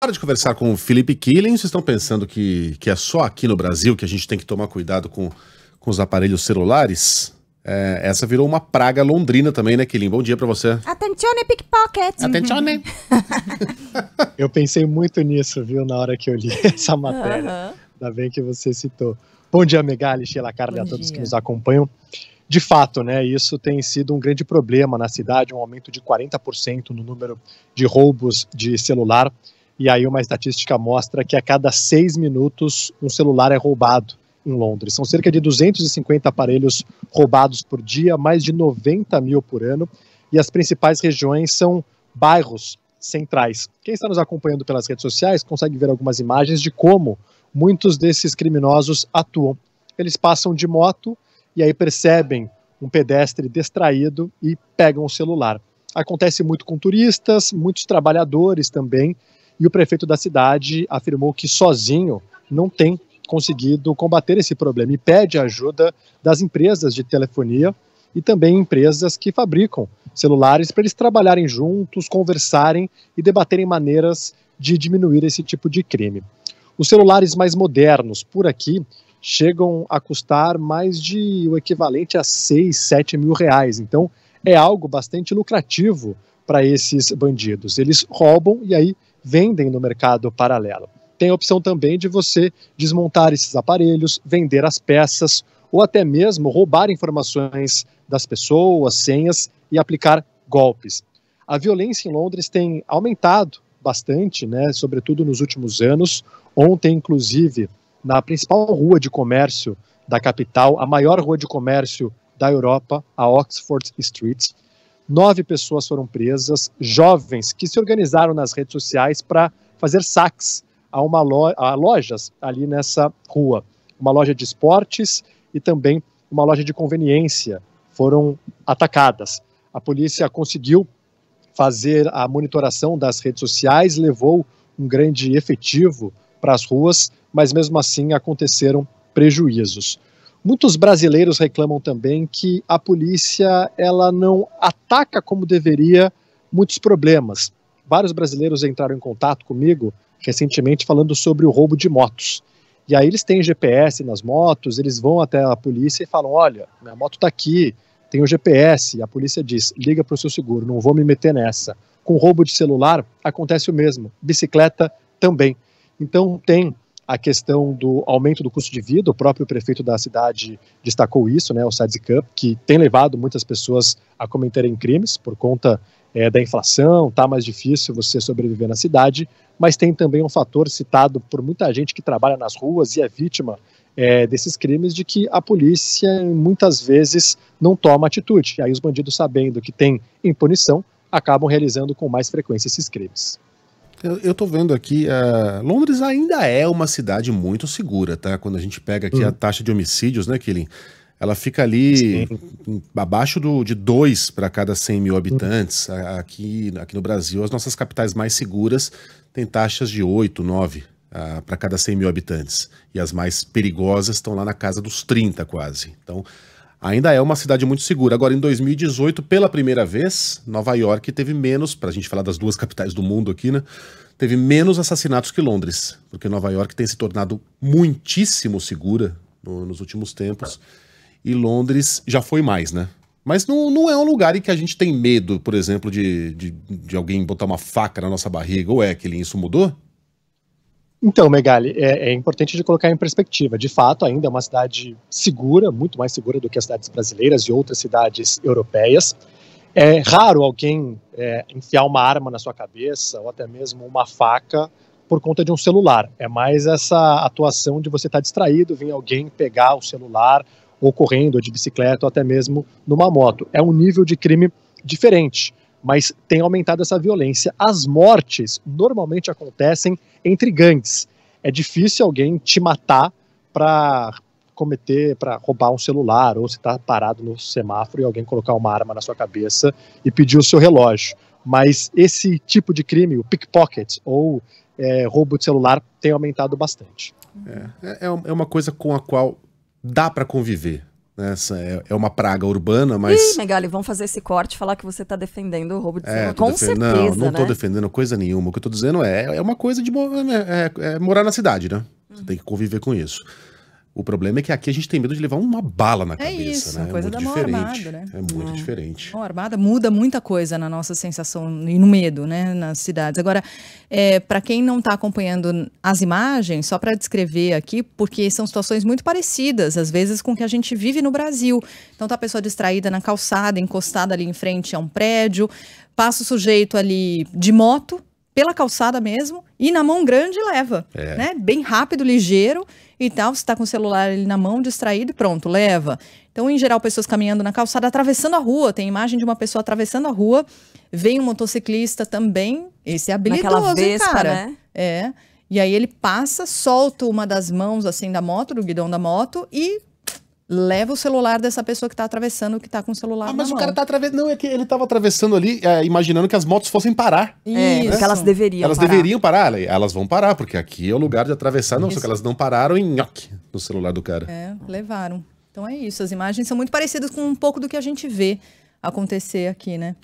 Para de conversar com o Felipe Killing. Vocês estão pensando que, que é só aqui no Brasil que a gente tem que tomar cuidado com, com os aparelhos celulares? É, essa virou uma praga londrina também, né, Killing? Bom dia para você. Attenzione, pickpocket! Attenzione! eu pensei muito nisso, viu, na hora que eu li essa matéria. Uhum. Ainda bem que você citou. Bom dia, Megali, Sheila Carla e a todos que nos acompanham. De fato, né, isso tem sido um grande problema na cidade, um aumento de 40% no número de roubos de celular. E aí uma estatística mostra que a cada seis minutos um celular é roubado em Londres. São cerca de 250 aparelhos roubados por dia, mais de 90 mil por ano. E as principais regiões são bairros centrais. Quem está nos acompanhando pelas redes sociais consegue ver algumas imagens de como muitos desses criminosos atuam. Eles passam de moto e aí percebem um pedestre distraído e pegam o celular. Acontece muito com turistas, muitos trabalhadores também, e o prefeito da cidade afirmou que sozinho não tem conseguido combater esse problema e pede ajuda das empresas de telefonia e também empresas que fabricam celulares para eles trabalharem juntos, conversarem e debaterem maneiras de diminuir esse tipo de crime. Os celulares mais modernos por aqui chegam a custar mais de o equivalente a 6, 7 mil reais. Então é algo bastante lucrativo para esses bandidos. Eles roubam e aí vendem no mercado paralelo. Tem a opção também de você desmontar esses aparelhos, vender as peças ou até mesmo roubar informações das pessoas, senhas e aplicar golpes. A violência em Londres tem aumentado bastante, né, sobretudo nos últimos anos. Ontem, inclusive, na principal rua de comércio da capital, a maior rua de comércio da Europa, a Oxford Street, Nove pessoas foram presas, jovens que se organizaram nas redes sociais para fazer saques a, uma a lojas ali nessa rua. Uma loja de esportes e também uma loja de conveniência foram atacadas. A polícia conseguiu fazer a monitoração das redes sociais, levou um grande efetivo para as ruas, mas mesmo assim aconteceram prejuízos. Muitos brasileiros reclamam também que a polícia ela não ataca como deveria muitos problemas. Vários brasileiros entraram em contato comigo recentemente falando sobre o roubo de motos. E aí eles têm GPS nas motos, eles vão até a polícia e falam: olha, minha moto está aqui, tem o GPS. E a polícia diz: liga para o seu seguro, não vou me meter nessa. Com roubo de celular acontece o mesmo, bicicleta também. Então tem a questão do aumento do custo de vida, o próprio prefeito da cidade destacou isso, né, o Sadzi Cup, que tem levado muitas pessoas a cometerem crimes por conta é, da inflação, tá mais difícil você sobreviver na cidade, mas tem também um fator citado por muita gente que trabalha nas ruas e é vítima é, desses crimes de que a polícia muitas vezes não toma atitude. E aí os bandidos, sabendo que tem impunição, acabam realizando com mais frequência esses crimes. Eu, eu tô vendo aqui, uh, Londres ainda é uma cidade muito segura, tá? Quando a gente pega aqui a uhum. taxa de homicídios, né, Killing? Ela fica ali em, abaixo do, de 2 para cada 100 mil habitantes. Uhum. Aqui, aqui no Brasil, as nossas capitais mais seguras têm taxas de 8, 9 uh, para cada 100 mil habitantes. E as mais perigosas estão lá na casa dos 30 quase. Então, ainda é uma cidade muito segura. Agora, em 2018, pela primeira vez, Nova York teve menos, para a gente falar das duas capitais do mundo aqui, né? Teve menos assassinatos que Londres, porque Nova York tem se tornado muitíssimo segura no, nos últimos tempos, e Londres já foi mais, né? Mas não, não é um lugar em que a gente tem medo, por exemplo, de, de, de alguém botar uma faca na nossa barriga, ou é, que isso mudou? Então, Megali, é, é, importante de colocar em perspectiva. De fato, ainda é uma cidade segura, muito mais segura do que as cidades brasileiras e outras cidades europeias. É raro alguém é, enfiar uma arma na sua cabeça ou até mesmo uma faca por conta de um celular. É mais essa atuação de você estar tá distraído, vir alguém pegar o celular ou correndo ou de bicicleta ou até mesmo numa moto. É um nível de crime diferente mas tem aumentado essa violência. As mortes normalmente acontecem entre gangues. É difícil alguém te matar para cometer, para roubar um celular, ou se está parado no semáforo e alguém colocar uma arma na sua cabeça e pedir o seu relógio. Mas esse tipo de crime, o pickpocket ou é, roubo de celular, tem aumentado bastante. É, é, é uma coisa com a qual dá para conviver Essa é, é uma praga urbana, mas. Ih, Megali, vamos fazer esse corte falar que você está defendendo o roubo de é, Com certeza. Não, não estou né? defendendo coisa nenhuma. O que eu estou dizendo é, é uma coisa de é, é, é morar na cidade, né? Você tem que conviver com isso. O problema é que aqui a gente tem medo de levar uma bala na é cabeça, é isso, né? É coisa é da mão armada, né? É muito diferente. Mão armada muda muita coisa na nossa sensação e no medo, né, nas cidades. Agora, é, para quem não está acompanhando as imagens, só para descrever aqui, porque são situações muito parecidas, às vezes, com o que a gente vive no Brasil. Então, tá a pessoa distraída na calçada, encostada ali em frente a um prédio, passa o sujeito ali de moto, pela calçada mesmo, e na mão grande leva, é. né? Bem rápido, ligeiro e tal. Você está com o celular ali na mão, distraído e pronto, leva. Então, em geral, pessoas caminhando na calçada, atravessando a rua. Tem imagem de uma pessoa atravessando a rua. Vem um motociclista também. Esse é habilidoso, Naquela vespa, cara. Né? É. E aí ele passa, solta uma das mãos assim da moto, do guidão da moto e leva o celular dessa pessoa que está atravessando, que está com o celular. Ah, mas o mão. cara tá atravessando. Não, é que ele estava atravessando ali, é, imaginando que as motos fossem parar. É, né? que elas deveriam Elas parar. deveriam parar, elas vão parar, porque aqui é o lugar de atravessar. Não, isso. só que elas não pararam e nhoque no celular do cara. É, levaram. Então é isso. As imagens são muito parecidas com um pouco do que a gente vê acontecer aqui, né?